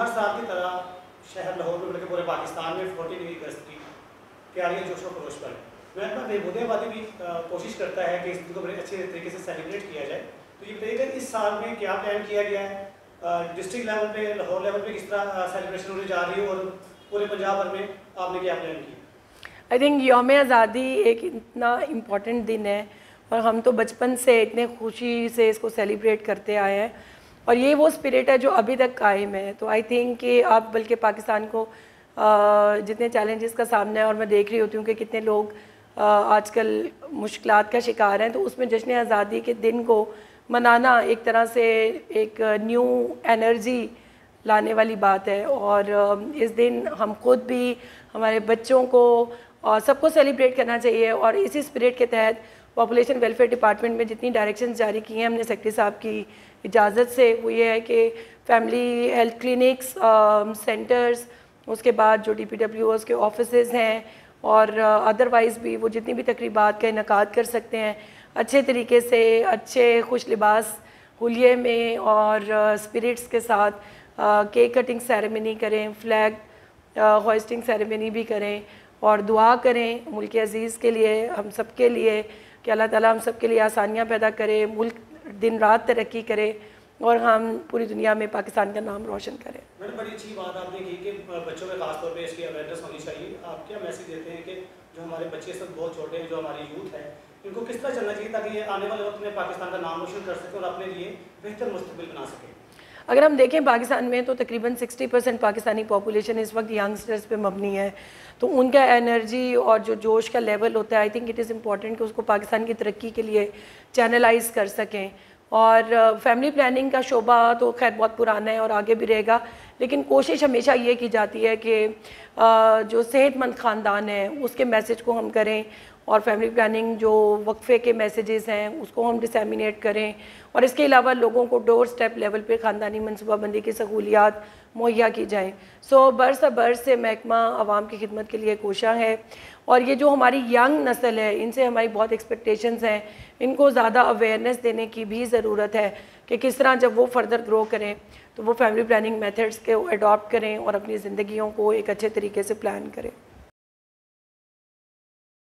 हर साल की तरह शहर लाहौर में बल्कि पूरे पाकिस्तान में फोर्टीन अगस्त की तैयारियाँ जोश खरोश पर। महकमा बहबूदियाबादी भी कोशिश करता है कि इस दिन को बड़े अच्छे तरीके से सेलिब्रेट किया जाए। तो ये बताइएगा इस साल में क्या प्लान किया गया है? डिस्ट्रिक्ट लेवल पे, लाहौर लेवल पे किस तरह सेलिब्रेशन होने जा रही है और पूरे पंजाब भर में आपने क्या प्लान किया? आई थिंक योम आज़ादी एक इतना इंपॉर्टेंट दिन है और हम तो बचपन से इतने खुशी से इसको सेलिब्रेट करते आए हैं। और ये वो स्पिरिट है जो अभी तक कायम है। तो आई थिंक कि आप बल्कि पाकिस्तान को जितने चैलेंजेस का सामना है और मैं देख रही होती हूँ कि कितने लोग आजकल मुश्किल का शिकार हैं तो उसमें जश्न आज़ादी के दिन को मनाना एक तरह से एक न्यू एनर्जी लाने वाली बात है। और इस दिन हम खुद भी, हमारे बच्चों को, और सबको सेलिब्रेट करना चाहिए। और इसी स्पिरिट के तहत पॉपुलेशन वेलफेयर डिपार्टमेंट में जितनी डायरेक्शंस जारी की हैं, हमने सेक्रेटरी साहब की इजाज़त से, वो ये है कि फैमिली हेल्थ क्लिनिक्स सेंटर्स उसके बाद जो डी पी डब्ल्यू के ऑफ़िस हैं और अदरवाइज़ भी वो जितनी भी तकरीबात का इनका कर सकते हैं। अच्छे तरीके से, अच्छे खुश लिबास हुलिये में और स्पिरिट्स के साथ केक कटिंग सेरेमनी करें फ्लैग हॉइस्टिंग सेरेमनी भी करें और दुआ करें मुल्क अज़ीज़ के लिए, हम सब के लिए। कि अल्लाह ताला हम सब के लिए आसानियाँ पैदा करे, मुल्क दिन रात तरक्की करे और हम पूरी दुनिया में पाकिस्तान का नाम रोशन करें। मैंने बड़ी अच्छी बात आपने की कि बच्चों में खासतौर पे इसकी अवेयरनेस होनी चाहिए। आप क्या मैसेज देते हैं कि जो हमारे बच्चे सब बहुत छोटे हैं, जो हमारे यूथ है, इनको किस तरह चलना चाहिए ताकि ये आने वाले वक्त में पाकिस्तान का नाम रोशन कर सकें और अपने लिए बेहतर मुस्तबिल बना सकें? अगर हम देखें पाकिस्तान में तो तकरीबन 60 परसेंट पाकिस्तानी पॉपुलेशन इस वक्त यंगस्टर्स पे मबनी है। तो उनका एनर्जी और जो जोश का लेवल होता है I think it is important कि उसको पाकिस्तान की तरक्की के लिए चैनलाइज कर सकें। और फैमिली प्लानिंग का शोबा तो खैर बहुत पुराना है और आगे भी रहेगा। लेकिन कोशिश हमेशा ये की जाती है कि जो सेहतमंद ख़ानदान है, उसके मैसेज को हम करें और फैमिली प्लानिंग जो वक्फे के मैसेजेस हैं, उसको हम डिसमिनेट करें। और इसके अलावा लोगों को डोर स्टेप लेवल पे ख़ानदानी मनसूबाबंदी की सहूलियात मुहैया की जाएँ। सो बरस बरस से महकमा आवाम की खिदमत के लिए कोशा है। और ये जो हमारी यंग नस्ल है, इनसे हमारी बहुत एक्सपेक्टेशंस हैं। इनको ज़्यादा अवेयरनेस देने की भी ज़रूरत है। कि किस तरह जब वो फर्दर ग्रो करें तो वो फैमिली प्लानिंग मेथड्स के अडॉप्ट करें और अपनी ज़िंदगियों को एक अच्छे तरीके से प्लान करें।